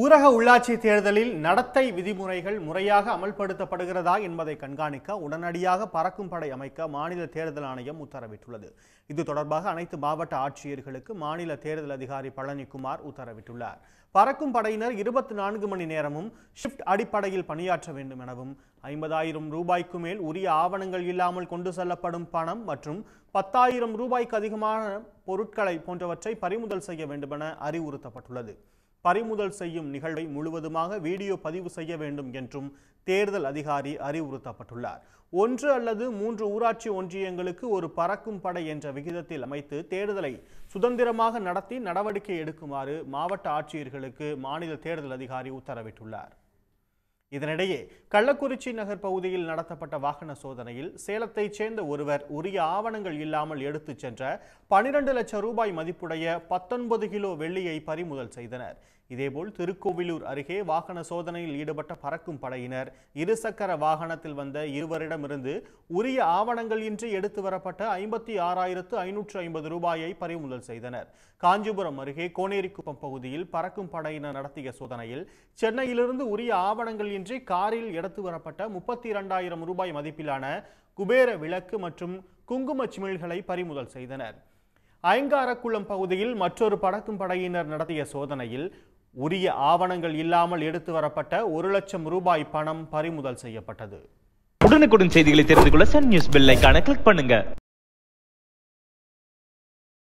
ஊரக உள்ளாட்சி தேர்தலில் நடத்தை விதிமுறைகள் முறையாக அமல்படுத்தப்படுகிறதா என்பதை கண்காணிக்க உடனடியாக பறக்கும் படை அமைக்க மாநில தேர்தல் ஆணையம் உத்தரவிட்டுள்ளது. இது தொடர்பாக அனைத்து மாவட்ட ஆட்சியர்களுக்கு மாநில தேர்தல் அதிகாரி பழனிக்குமார் உத்தரவிட்டுள்ளார். பறக்கும் படையினர் இருபத்தி நான்கு மணி நேரமும் ஷிப்ட் அடிப்படையில் பணியாற்ற வேண்டும் எனவும் ஐம்பதாயிரம் ரூபாய்க்கு மேல் உரிய ஆவணங்கள் இல்லாமல் கொண்டு செல்லப்படும் பணம் மற்றும் பத்தாயிரம் ரூபாய்க்கு அதிகமான பொருட்களை போன்றவற்றை பறிமுதல் செய்ய வேண்டுமென அறிவுறுத்தப்பட்டுள்ளது. பறிமுதல் செய்யும் நிகழ்வை முழுவதுமாக வீடியோ பதிவு செய்ய வேண்டும் என்றும் தேர்தல் அதிகாரி அறிவுறுத்தப்பட்டுள்ளார். ஒன்று அல்லது மூன்று ஊராட்சி ஒன்றியங்களுக்கு ஒரு பறக்கும் படை என்ற விகிதத்தில் அமைத்து தேர்தலை சுதந்திரமாக நடத்தி நடவடிக்கை எடுக்குமாறு மாவட்ட ஆட்சியர்களுக்கு மாநில தேர்தல் அதிகாரி உத்தரவிட்டுள்ளார். இதனிடையே கள்ளக்குறிச்சி நகர் பகுதியில் நடத்தப்பட்ட வாகன சோதனையில் சேலத்தைச் சேர்ந்த ஒருவர் உரிய ஆவணங்கள் இல்லாமல் எடுத்துச் சென்ற பனிரெண்டு லட்சம் ரூபாய் மதிப்புடைய பத்தொன்பது கிலோ வெள்ளியை பறிமுதல் செய்தனர். இதேபோல் திருக்கோவிலூர் அருகே வாகன சோதனையில் ஈடுபட்ட பறக்கும் படையினர் இருசக்கர வாகனத்தில் வந்த இருவரிடமிருந்து உரிய ஆவணங்கள் இன்றி எடுத்து வரப்பட்ட ஐம்பத்தி ஆறாயிரத்து ஐநூற்று ஐம்பது ரூபாயை பறிமுதல் செய்தனர். காஞ்சிபுரம் அருகே கோனேரிக்குப்பம் பகுதியில் பறக்கும் படையினர் நடத்திய சோதனையில் சென்னையிலிருந்து உரிய ஆவணங்கள் இன்றி காரில் எடுத்து வரப்பட்ட முப்பத்தி இரண்டாயிரம் ரூபாய் மதிப்பிலான குபேர விளக்கு மற்றும் குங்கும சிமிழ்களை பறிமுதல் செய்தனர். ஐங்காரக்குளம் பகுதியில் மற்றொரு பறக்கும் படையினர் நடத்திய சோதனையில் உரிய ஆவணங்கள் இல்லாமல் எடுத்து வரப்பட்ட ஒரு லட்சம் ரூபாய் பணம் பறிமுதல் செய்யப்பட்டது. உடனுக்குடன் செய்திகளை தெரிந்து கொள்ள சன் நியூஸ் பெல் கிளிக் பண்ணுங்க.